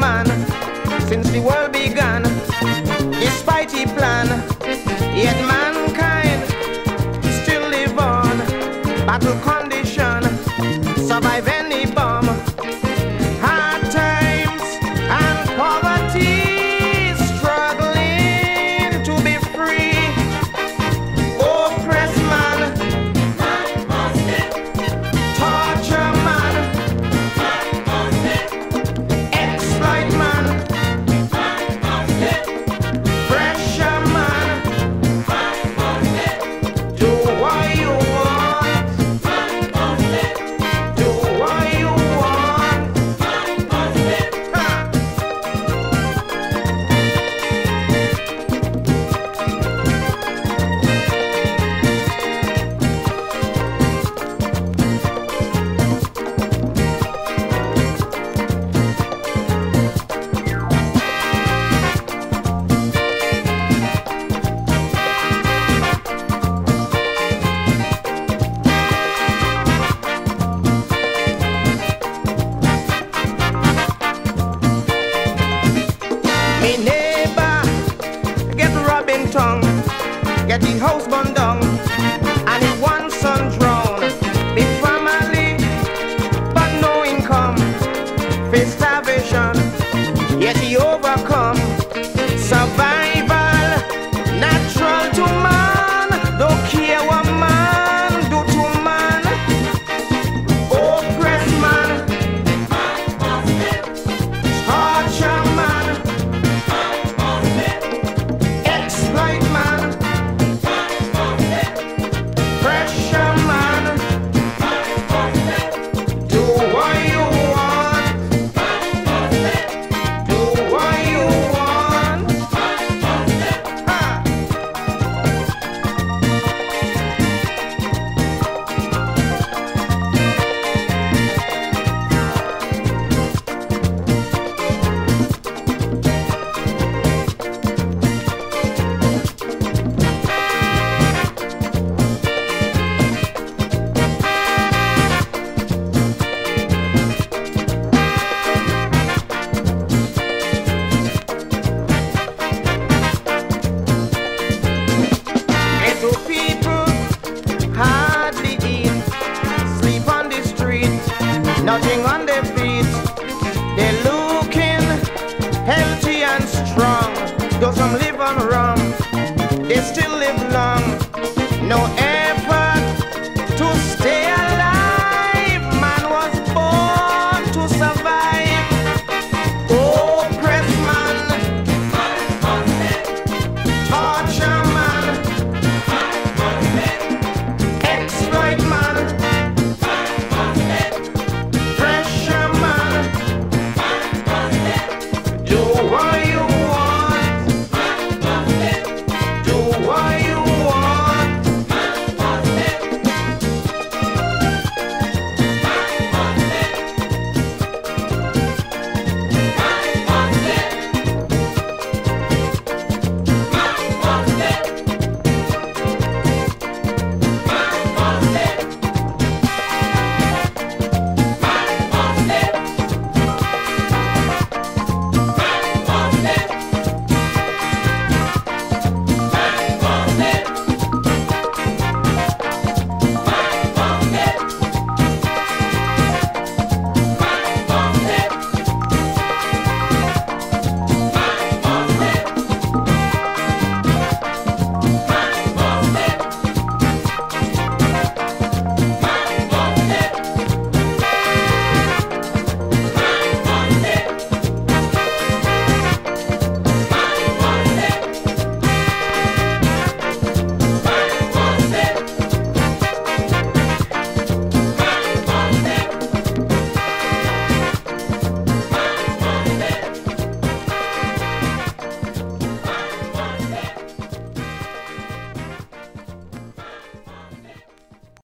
man since the world began. Despite he plan, yet man. house band. nothing on their feet. They're looking healthy and strong, though some live on rock.